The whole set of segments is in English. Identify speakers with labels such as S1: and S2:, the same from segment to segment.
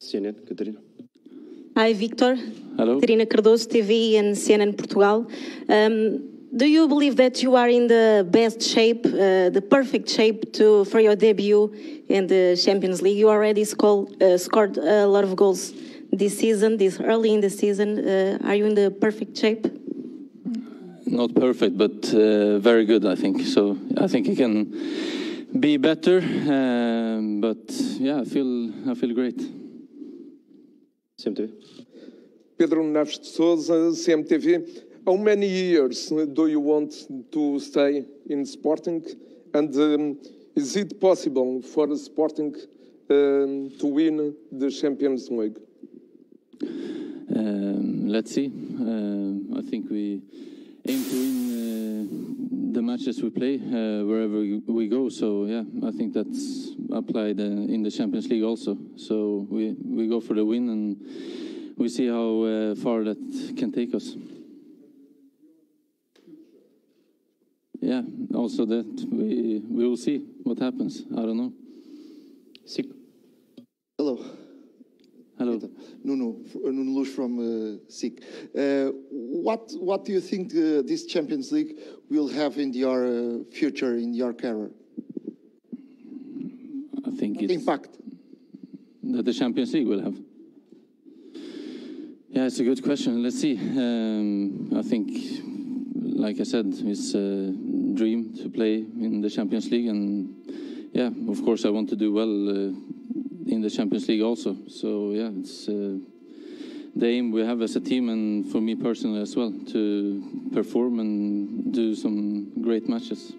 S1: CNN, Catarina.
S2: Hi, Viktor.
S3: Hello.
S2: Catarina Cardoso, TV and CNN Portugal. Um, do you believe that you are in the best shape, uh, the perfect shape to for your debut in the Champions League? You already scored, uh, scored a lot of goals this season, this early in the season. Uh, are you in the perfect shape?
S3: Not perfect, but uh, very good, I think. So I think it can be better, um, but yeah, I feel I feel great.
S1: CMTV.
S4: Pedro Neves de Souza, CMTV. How many years do you want to stay in Sporting? And um, is it possible for Sporting um, to win the Champions League?
S3: Um, let's see. Um I think we aim to win uh, the matches we play uh, wherever we- we go. So yeah, I think that's applied uh, in the Champions League also. So we we go for the win and we see how uh, far that can take us. Yeah, also that we we will see what happens. I don't know.
S1: SIC.
S5: Hello.
S3: Hello.
S5: Nuno, uh, Nuno Luz from uh, SIC. Uh, what, what do you think uh, this Champions League will have in your uh, future, in your career?
S3: Think it's
S5: Impact.
S3: that the Champions League will have? Yeah, it's a good question. Let's see. Um, I think, like I said, it's a dream to play in the Champions League, and yeah, of course, I want to do well uh, in the Champions League also. So yeah, it's uh, the aim we have as a team, and for me personally as well, to perform and do some great matches.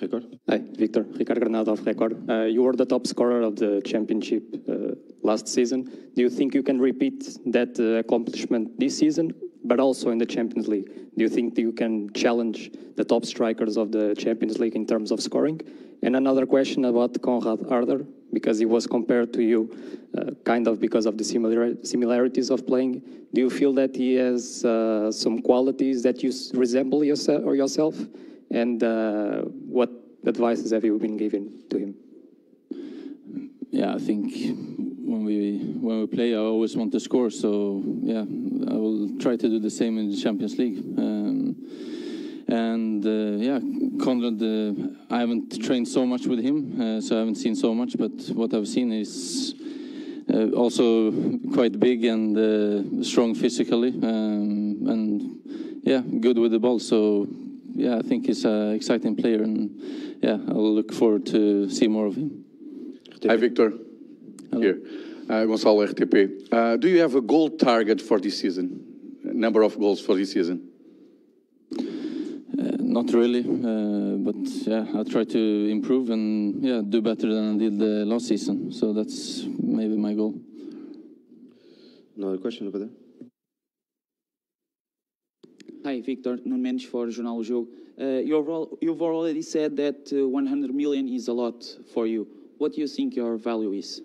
S6: Hi, Viktor. Ricardo Granado of Record. Uh, you were the top scorer of the championship uh, last season. Do you think you can repeat that uh, accomplishment this season, but also in the Champions League? Do you think you can challenge the top strikers of the Champions League in terms of scoring? And another question about Conrad Harder, because he was compared to you, uh, kind of because of the similar, similarities of playing. Do you feel that he has uh, some qualities that you resemble yourself or yourself? And uh, what advices have you been giving to him?
S3: yeah, I think when we when we play, I always want to score. So yeah, I will try to do the same in the Champions League. Um, and uh, yeah, Conrad, uh, I haven't trained so much with him, uh, so I haven't seen so much. But what I've seen is uh, also quite big and uh, strong physically, um, and yeah, good with the ball. So yeah, I think he's an exciting player, and yeah, I'll look forward to see more of him.
S7: Hi, Viktor. Here. Uh, Gonçalo, RTP. Uh, do you have a goal target for this season? A number of goals for this season?
S3: Uh, not really, uh, but yeah, I'll try to improve and yeah, do better than I did uh, last season. So that's maybe my goal.
S1: Another question over there.
S8: Hi, Viktor. Nuno Mendes for Jornal Jogo. Uh, you've already said that uh, 100 million is a lot for you. What do you think your value is?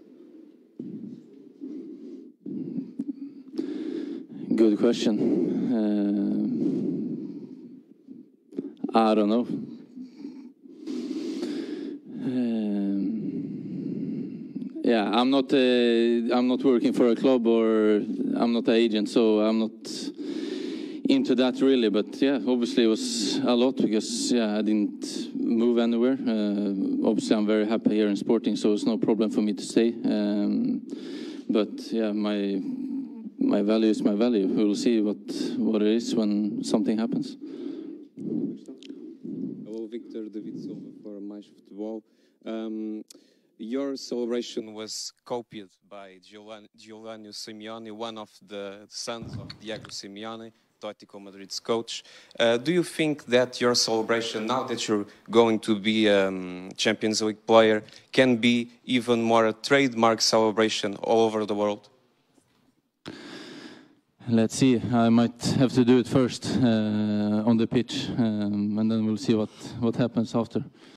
S3: Good question. Uh, I don't know. Um, yeah, I'm not. Uh, I'm not working for a club or I'm not an agent, so I'm not into that really. But yeah, obviously it was a lot because yeah, I didn't move anywhere. Uh, obviously, I'm very happy here in Sporting, so it's no problem for me to stay. Um, but yeah, my my value is my value. We'll see what what it is when something happens.
S9: Hello, Victor David Silva for Mais Futebol. Um, your celebration was copied by Giovan- Giovanni Simeone, one of the sons of Diego Simeone, Atletico Madrid's coach. Uh, do you think that your celebration, now that you're going to be a um, Champions League player, can be even more a trademark celebration all over the world?
S3: Let's see. I might have to do it first uh, on the pitch, um, and then we'll see what what happens after.